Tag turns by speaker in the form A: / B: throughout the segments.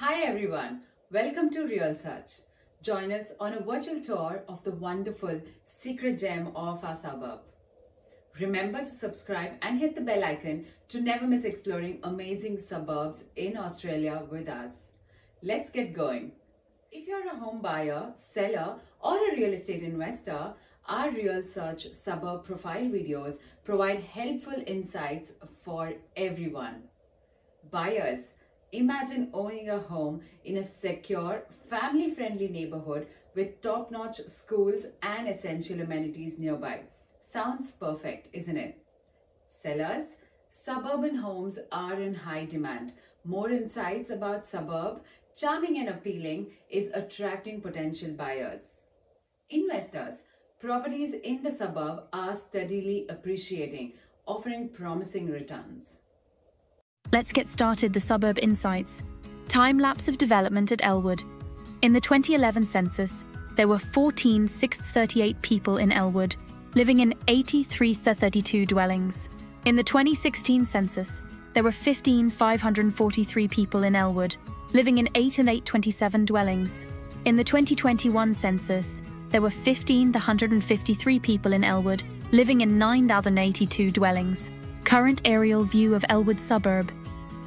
A: Hi everyone, welcome to Real Search. Join us on a virtual tour of the wonderful secret gem of our suburb. Remember to subscribe and hit the bell icon to never miss exploring amazing suburbs in Australia with us. Let's get going. If you're a home buyer, seller, or a real estate investor, our Real Search suburb profile videos provide helpful insights for everyone. Buyers, imagine owning a home in a secure, family friendly neighborhood with top notch schools and essential amenities nearby. Sounds perfect, isn't it? Sellers, suburban homes are in high demand. More insights about suburb, charming and appealing, is attracting potential buyers. Investors, properties in the suburb are steadily appreciating, offering promising returns.
B: Let's get started the suburb insights. Time lapse of development at Elwood. In the 2011 census, there were 14,638 people in Elwood, living in 83,32 dwellings. In the 2016 census, there were 15,543 people in Elwood, living in 8 and 827 dwellings. In the 2021 census, there were 1,553 people in Elwood, living in 9,082 dwellings. Current aerial view of Elwood suburb.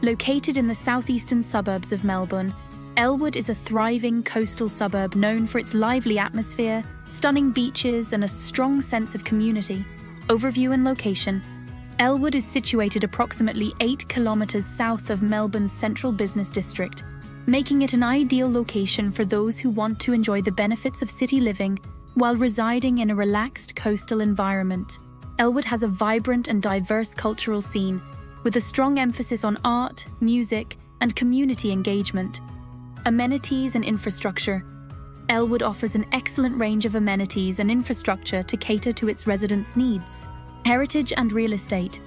B: Located in the southeastern suburbs of Melbourne, Elwood is a thriving coastal suburb known for its lively atmosphere, stunning beaches, and a strong sense of community. Overview and location. Elwood is situated approximately 8 kilometres south of Melbourne's central business district, making it an ideal location for those who want to enjoy the benefits of city living while residing in a relaxed coastal environment. Elwood has a vibrant and diverse cultural scene with a strong emphasis on art, music, and community engagement. Amenities and infrastructure. Elwood offers an excellent range of amenities and infrastructure to cater to its residents' needs. Heritage and real estate.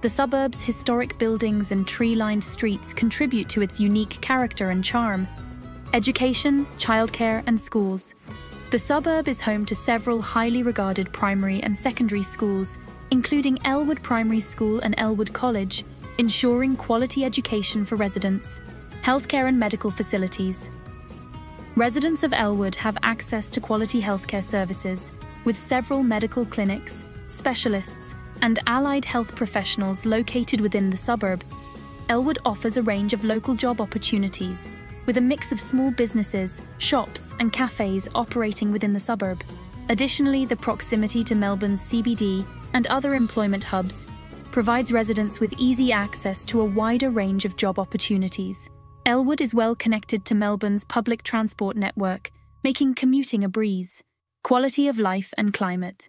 B: The suburb's historic buildings and tree lined streets contribute to its unique character and charm. Education, childcare, and schools. The suburb is home to several highly regarded primary and secondary schools, including Elwood Primary School and Elwood College, ensuring quality education for residents, healthcare and medical facilities. Residents of Elwood have access to quality healthcare services, with several medical clinics, specialists, and allied health professionals located within the suburb. Elwood offers a range of local job opportunities, with a mix of small businesses, shops, and cafes operating within the suburb. Additionally, the proximity to Melbourne's CBD and other employment hubs provides residents with easy access to a wider range of job opportunities. Elwood is well connected to Melbourne's public transport network, making commuting a breeze. Quality of life and climate.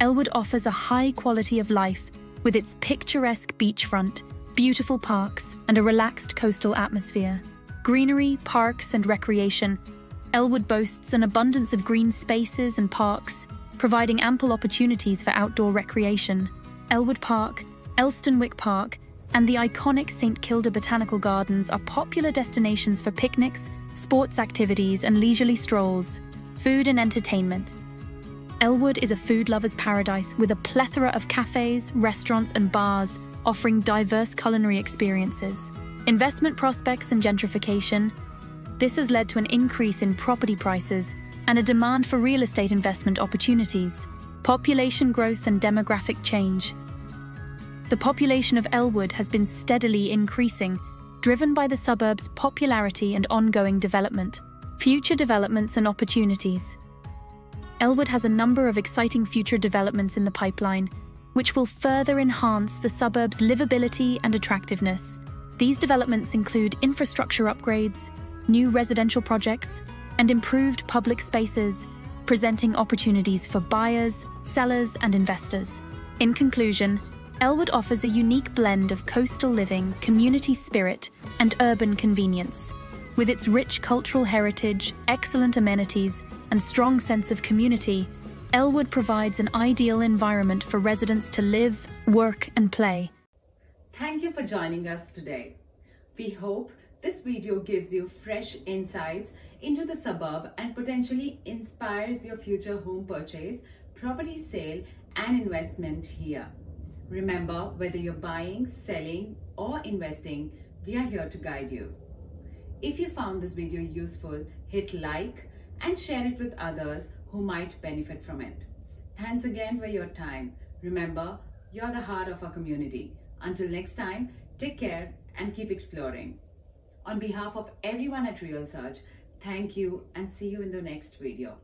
B: Elwood offers a high quality of life with its picturesque beachfront, beautiful parks, and a relaxed coastal atmosphere. Greenery, parks, and recreation. Elwood boasts an abundance of green spaces and parks, providing ample opportunities for outdoor recreation. Elwood Park, Elsternwick Park, and the iconic St Kilda Botanical Gardens are popular destinations for picnics, sports activities, and leisurely strolls. Food and entertainment. Elwood is a food lover's paradise with a plethora of cafes, restaurants, and bars offering diverse culinary experiences. Investment prospects and gentrification. This has led to an increase in property prices and a demand for real estate investment opportunities. Population growth and demographic change. The population of Elwood has been steadily increasing, driven by the suburb's popularity and ongoing development. Future developments and opportunities. Elwood has a number of exciting future developments in the pipeline, which will further enhance the suburb's livability and attractiveness. These developments include infrastructure upgrades, new residential projects, and improved public spaces, presenting opportunities for buyers, sellers, and investors. In conclusion, Elwood offers a unique blend of coastal living, community spirit, and urban convenience. With its rich cultural heritage, excellent amenities, and strong sense of community, Elwood provides an ideal environment for residents to live, work, and play.
A: Thank you for joining us today. We hope this video gives you fresh insights into the suburb and potentially inspires your future home purchase, property sale, and investment here. Remember, whether you're buying, selling, or investing, we are here to guide you. If you found this video useful, hit like and share it with others who might benefit from it. Thanks again for your time. Remember, you're the heart of our community. Until next time, take care and keep exploring. On behalf of everyone at Real Search, thank you and see you in the next video.